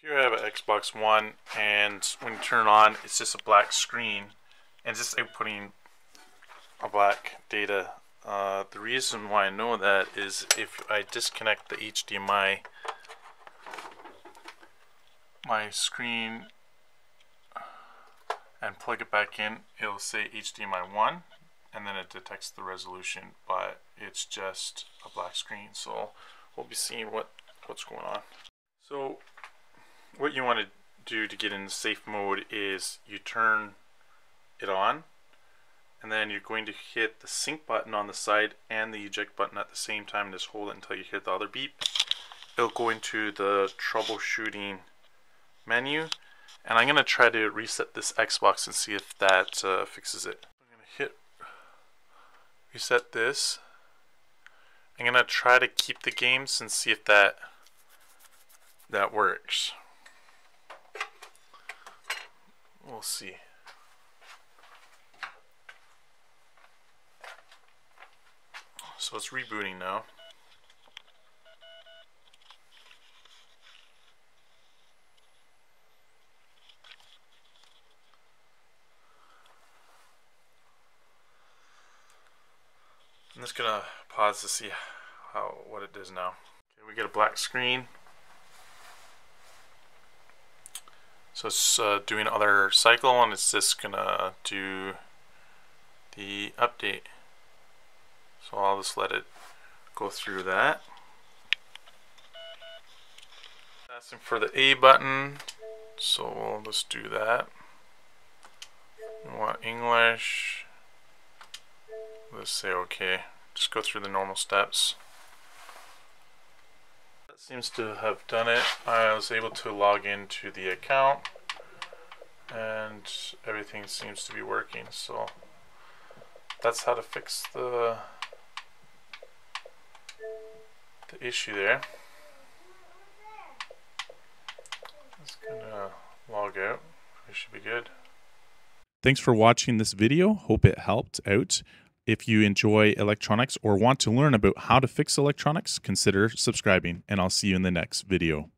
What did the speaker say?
Here I have an Xbox One, and when you turn it on, it's just a black screen, and it's just outputting a black data. Uh, the reason why I know that is if I disconnect the HDMI, my screen, and plug it back in, it'll say HDMI 1, and then it detects the resolution, but it's just a black screen, so we'll be seeing what what's going on. So what you want to do to get in safe mode is you turn it on and then you're going to hit the sync button on the side and the eject button at the same time. And just hold it until you hear the other beep. It'll go into the troubleshooting menu and I'm gonna try to reset this Xbox and see if that uh, fixes it. I'm gonna hit reset this. I'm gonna try to keep the games and see if that that works We'll see. So it's rebooting now. I'm just gonna pause to see how what it does now. Okay, we get a black screen. So it's uh, doing another cycle and it's just gonna do the update. So I'll just let it go through that. Asking for the A button, so we'll just do that. We want English. Let's say okay. Just go through the normal steps seems to have done it. I was able to log into the account and everything seems to be working so that's how to fix the the issue there. Just gonna log out. We should be good. Thanks for watching this video. Hope it helped out. If you enjoy electronics or want to learn about how to fix electronics, consider subscribing, and I'll see you in the next video.